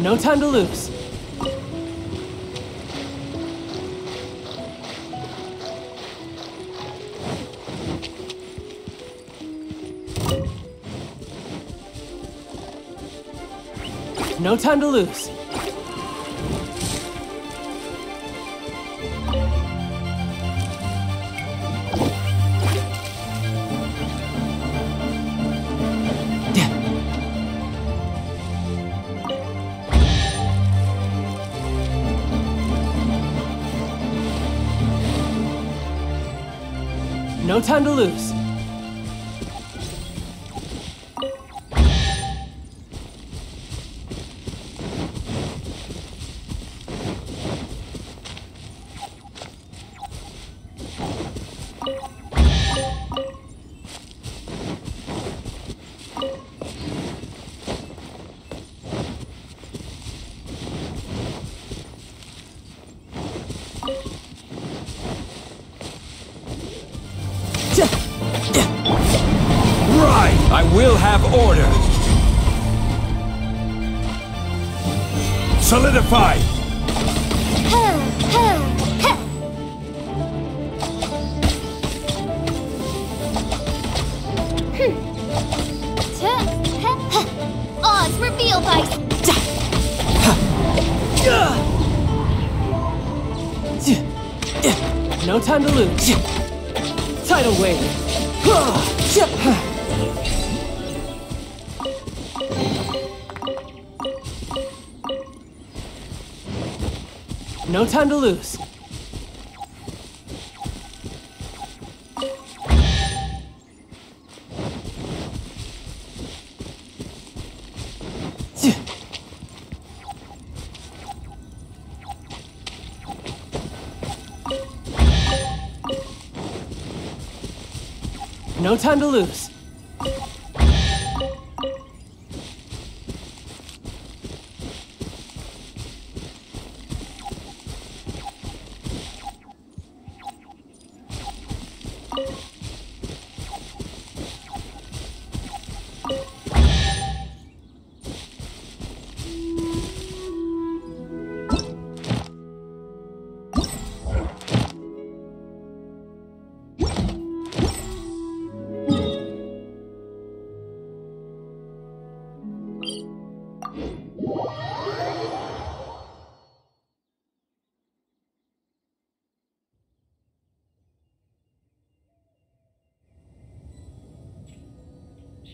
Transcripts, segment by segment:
No time to lose. No time to lose. No time to lose. Have order! Solidify! Oz reveal by No time to lose. Tidal wave. No time to lose. No time to lose.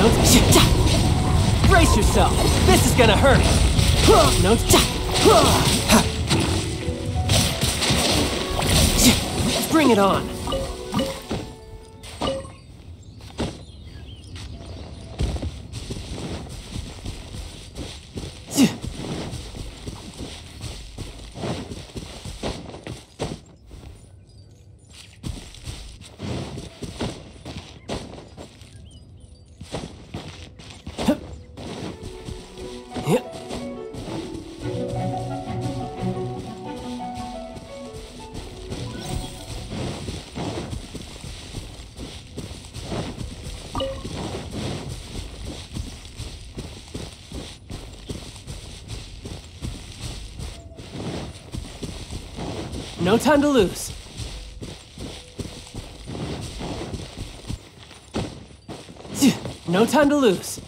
Brace yourself. This is gonna hurt. No, bring it on. No time to lose. No time to lose.